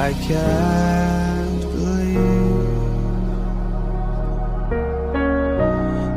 I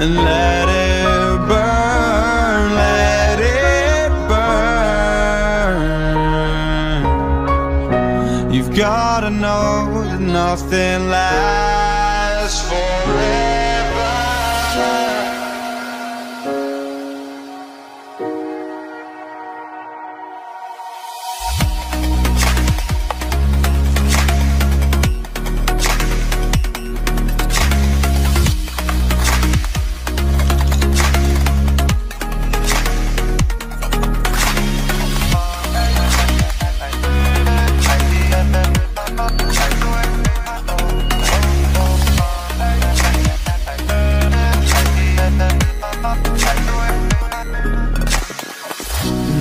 And let it burn, let it burn. You've gotta know that nothing lasts forever.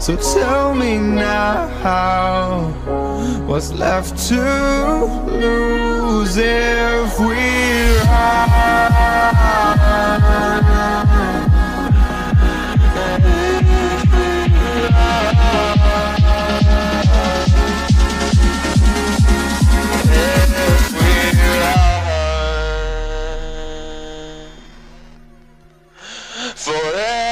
So tell me now what's left to lose if we Forever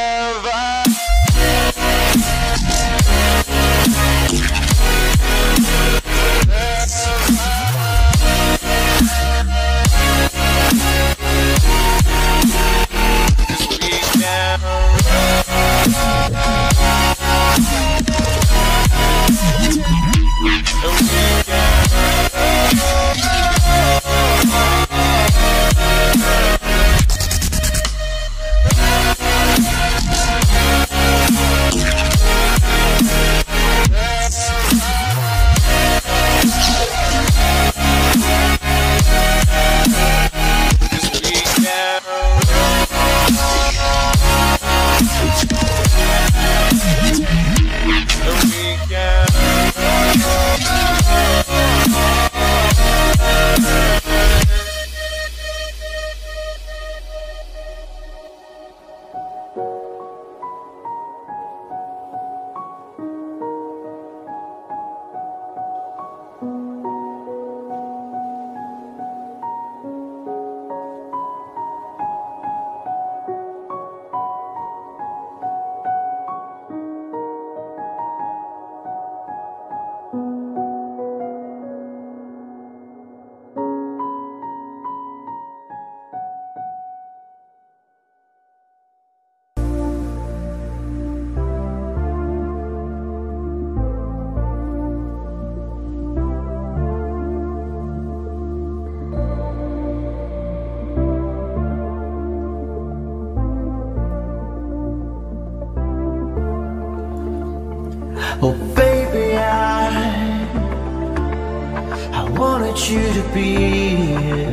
you be here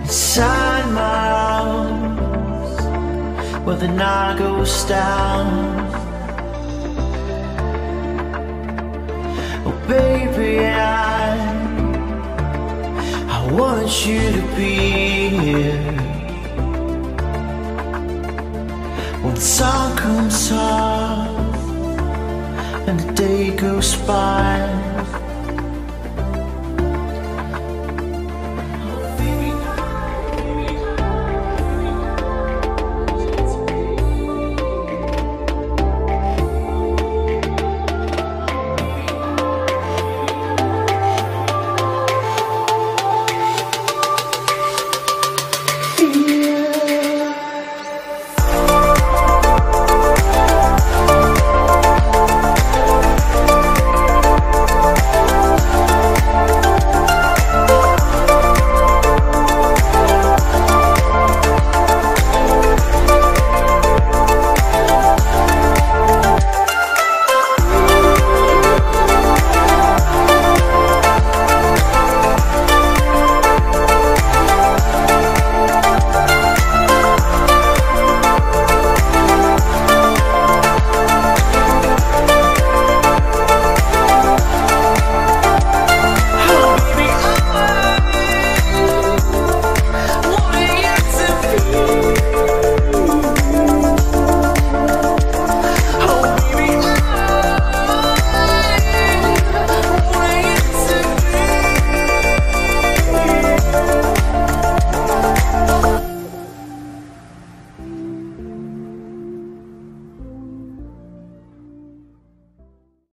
inside my arms where the night goes down. Oh baby, I I want you to be here. When the sun comes up and the day goes by